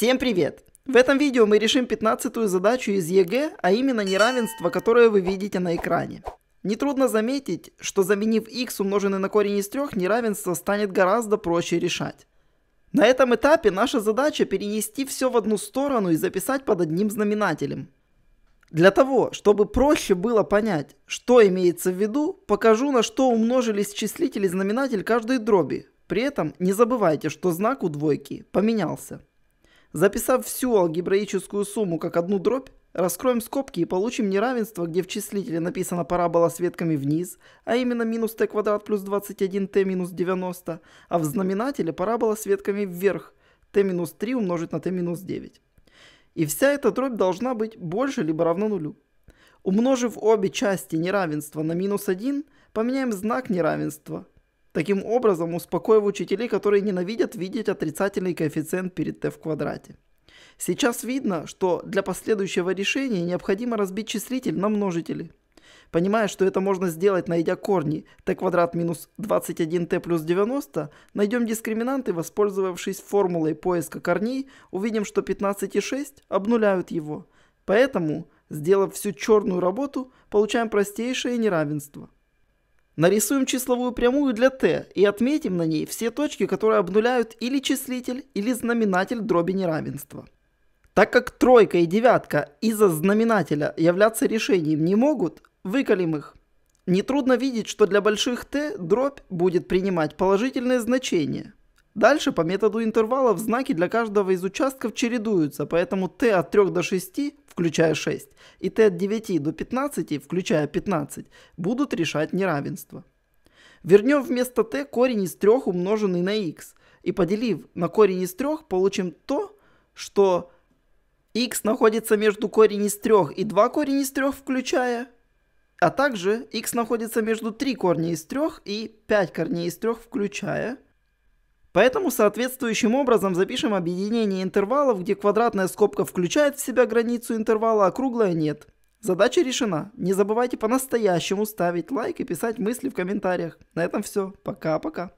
Всем привет! В этом видео мы решим 15 задачу из ЕГЭ, а именно неравенство, которое вы видите на экране. Нетрудно заметить, что заменив x умноженный на корень из 3, неравенство станет гораздо проще решать. На этом этапе наша задача перенести все в одну сторону и записать под одним знаменателем. Для того, чтобы проще было понять, что имеется в виду, покажу на что умножились числитель и знаменатель каждой дроби. При этом не забывайте, что знак у двойки поменялся. Записав всю алгебраическую сумму как одну дробь, раскроем скобки и получим неравенство, где в числителе написана парабола с ветками вниз, а именно минус t квадрат плюс 21t минус 90, а в знаменателе парабола с ветками вверх, t минус 3 умножить на t минус 9. И вся эта дробь должна быть больше либо равна нулю. Умножив обе части неравенства на минус 1, поменяем знак неравенства Таким образом, успокоив учителей, которые ненавидят видеть отрицательный коэффициент перед t в квадрате. Сейчас видно, что для последующего решения необходимо разбить числитель на множители. Понимая, что это можно сделать, найдя корни t квадрат минус 21t плюс 90, найдем дискриминанты, воспользовавшись формулой поиска корней, увидим, что 15 и 6 обнуляют его. Поэтому, сделав всю черную работу, получаем простейшее неравенство – Нарисуем числовую прямую для t и отметим на ней все точки, которые обнуляют или числитель, или знаменатель дроби неравенства. Так как тройка и девятка из-за знаменателя являться решением не могут, выколем их. Нетрудно видеть, что для больших t дробь будет принимать положительное значение. Дальше по методу интервалов знаки для каждого из участков чередуются, поэтому t от 3 до 6 включая 6, и t от 9 до 15, включая 15, будут решать неравенство. Вернем вместо t корень из 3 умноженный на x, и поделив на корень из 3, получим то, что x находится между корень из 3 и 2 корень из 3, включая, а также x находится между 3 корня из 3 и 5 корней из 3, включая, Поэтому соответствующим образом запишем объединение интервалов, где квадратная скобка включает в себя границу интервала, а круглая нет. Задача решена. Не забывайте по-настоящему ставить лайк и писать мысли в комментариях. На этом все. Пока-пока.